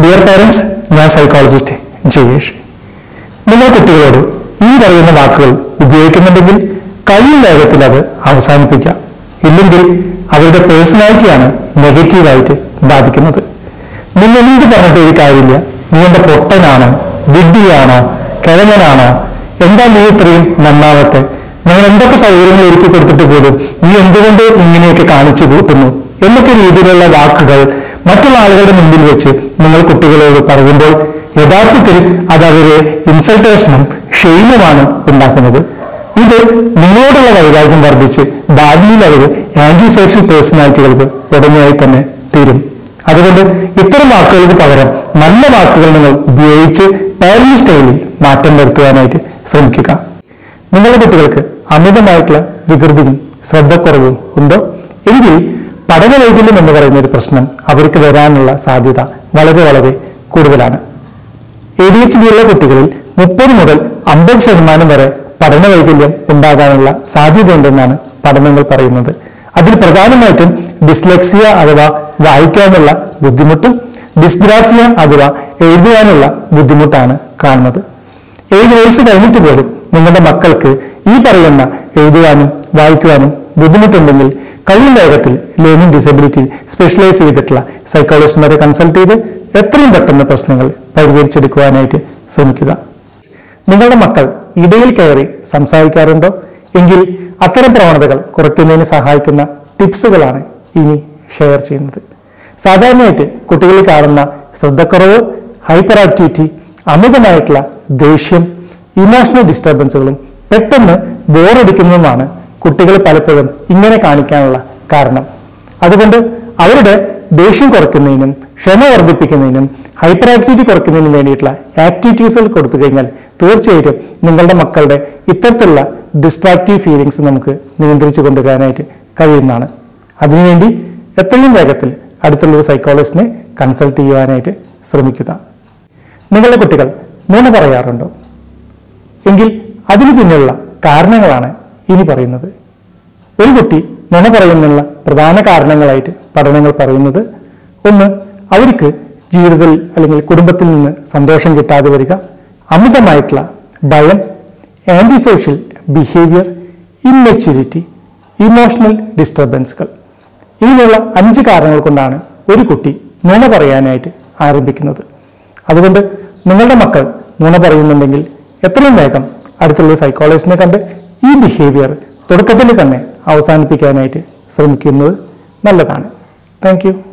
Dear parents ഞാൻ psychologist Jayesh. നിങ്ങൾ കുട്ടികളോട് ഈ പറയുന്ന വാക്കുകൾ ഉപയോഗിക്കുന്നുണ്ടെങ്കിൽ കഴിയും വേഗത്തിൽ അത് അവസാനിപ്പിക്കാം. ഇല്ലെങ്കിൽ അവരുടെ പേഴ്സണാലിറ്റിയാണ് നെഗറ്റീവായിട്ട് ബാധിക്കുന്നത്. നിങ്ങൾ എന്ത് പറഞ്ഞിട്ട് ഒരു കാര്യമില്ല. നീ എന്റെ പൊട്ടനാണോ? വിഡ്ഢിയാണോ? കിഴങ്ങനാണോ എന്താ നീ ഇത്രയും നന്നാവത്തെ? ഞങ്ങൾ എന്തൊക്കെ സൗകര്യങ്ങൾ ഒരുക്കി കൊടുത്തിട്ട് പോലും നീ എന്തുകൊണ്ട് ഇങ്ങനെയൊക്കെ കാണിച്ചു കൂട്ടുന്നു? എന്നൊക്കെ രീതിയിലുള്ള വാക്കുകൾ മറ്റുള്ള ആളുകളുടെ മുമ്പിൽ വെച്ച് നിങ്ങൾ കുട്ടികളോട് പറയുമ്പോൾ യഥാർത്ഥത്തിൽ അത് അവരെ ഇൻസൾട്ടേഷനും ഷെയിമുമാണ് ഉണ്ടാക്കുന്നത്. ഇത് നിങ്ങളോടുള്ള വൈരാഗ്യം വർദ്ധിച്ച് ഭാവിയിൽ അവർ ആന്റി സോഷ്യൽ പേഴ്സണാലിറ്റികൾക്ക് ഉടനെയായി തന്നെ തീരും. അതുകൊണ്ട് ഇത്തരം വാക്കുകൾക്ക് പകരം നല്ല വാക്കുകൾ നിങ്ങൾ ഉപയോഗിച്ച് പാരന്റ് സ്റ്റൈലിൽ മാറ്റം വരുത്തുവാനായിട്ട് ശ്രമിക്കുക. നിങ്ങളുടെ കുട്ടികൾക്ക് അമിതമായിട്ടുള്ള വികൃതിയും ശ്രദ്ധക്കുറവും ഉണ്ടോ? എങ്കിൽ പഠന വൈകല്യം എന്ന് പറയുന്ന ഒരു പ്രശ്നം അവർക്ക് വരാനുള്ള സാധ്യത വളരെ വളരെ കൂടുതലാണ്. എ ഡി എച്ച് ബി ഉള്ള കുട്ടികളിൽ മുപ്പത് മുതൽ അമ്പത് ശതമാനം വരെ പഠന വൈകല്യം ഉണ്ടാകാനുള്ള സാധ്യതയുണ്ടെന്നാണ് പഠനങ്ങൾ പറയുന്നത്. അതിൽ പ്രധാനമായിട്ടും ഡിസ്ലെക്സിയ അഥവാ വായിക്കാനുള്ള ബുദ്ധിമുട്ടും ഡിസ്ഗ്രാഫിയ അഥവാ എഴുതുവാനുള്ള ബുദ്ധിമുട്ടാണ് കാണുന്നത്. ഏഴ് വയസ്സ് കഴിഞ്ഞിട്ട് പോലും നിങ്ങളുടെ മക്കൾക്ക് ഈ പറയുന്ന എഴുതുവാനും വായിക്കുവാനും ബുദ്ധിമുട്ടുണ്ടെങ്കിൽ കഴിയും വേഗത്തിൽ ലേണിംഗ് ഡിസബിലിറ്റി സ്പെഷ്യലൈസ് ചെയ്തിട്ടുള്ള സൈക്കോളജിസ്റ്റുമാരെ കൺസൾട്ട് ചെയ്ത് എത്രയും പെട്ടെന്ന് പ്രശ്നങ്ങൾ പരിഹരിച്ചെടുക്കുവാനായിട്ട് ശ്രമിക്കുക. നിങ്ങളുടെ മക്കൾ ഇടയിൽ കയറി സംസാരിക്കാറുണ്ടോ? എങ്കിൽ അത്തരം പ്രവണതകൾ കുറയ്ക്കുന്നതിന് സഹായിക്കുന്ന ടിപ്സുകളാണ് ഇനി ഷെയർ ചെയ്യുന്നത്. സാധാരണയായിട്ട് കുട്ടികളിൽ കാണുന്ന ശ്രദ്ധക്കുറവ് ഹൈപ്പർ ആക്ടിവിറ്റി അമിതമായിട്ടുള്ള ദേഷ്യം ഇമോഷണൽ ഡിസ്റ്റർബൻസുകളും പെട്ടെന്ന് ബോറടിക്കുന്നതുമാണ് കുട്ടികൾ പലപ്പോഴും ഇങ്ങനെ കാണിക്കാനുള്ള കാരണം. അതുകൊണ്ട് അവരുടെ ദേഷ്യം കുറയ്ക്കുന്നതിനും ക്ഷമ വർദ്ധിപ്പിക്കുന്നതിനും ഹൈപ്പർ ആക്ടിവിറ്റി കുറയ്ക്കുന്നതിനും വേണ്ടിയിട്ടുള്ള ആക്ടിവിറ്റീസുകൾ കൊടുത്തു കഴിഞ്ഞാൽ തീർച്ചയായിട്ടും നിങ്ങളുടെ മക്കളുടെ ഇത്തരത്തിലുള്ള ഡിസ്ട്രാക്റ്റീവ് ഫീലിങ്സ് നമുക്ക് നിയന്ത്രിച്ചു കൊണ്ടുവരാനായിട്ട് കഴിയുന്നതാണ്. അതിനുവേണ്ടി എത്രയും വേഗത്തിൽ അടുത്തുള്ളൊരു സൈക്കോളജിസ്റ്റിനെ കൺസൾട്ട് ചെയ്യുവാനായിട്ട് ശ്രമിക്കുക. നിങ്ങളുടെ കുട്ടികൾ നുണ പറയാറുണ്ടോ? എങ്കിൽ അതിനു പിന്നിലുള്ള കാരണങ്ങളാണ് ഇനി പറയുന്നത്. ഒരു കുട്ടി നുണ പറയുന്നുള്ള പ്രധാന കാരണങ്ങളായിട്ട് പഠനങ്ങൾ പറയുന്നത്. ഒന്ന് അവർക്ക് ജീവിതത്തിൽ അല്ലെങ്കിൽ കുടുംബത്തിൽ നിന്ന് സന്തോഷം കിട്ടാതെ വരിക. അമിതമായിട്ടുള്ള ഭയം anti social behaviour immaturity emotional ഡിസ്റ്റർബൻസുകൾ ഇങ്ങനെയുള്ള അഞ്ച് കാരണങ്ങൾ കൊണ്ടാണ് ഒരു കുട്ടി നുണ പറയാനായിട്ട് ആരംഭിക്കുന്നത്. അതുകൊണ്ട് നിങ്ങളുടെ മക്കൾ നുണ പറയുന്നുണ്ടെങ്കിൽ എത്രയും വേഗം അടുത്തുള്ള സൈക്കോളജിസ്റ്റിനെ കണ്ട് ഈ ബിഹേവിയർ തുടക്കത്തിൽ തന്നെ അവസാനിപ്പിക്കാനായിട്ട് ശ്രമിക്കുന്നത് നല്ലതാണ്. താങ്ക്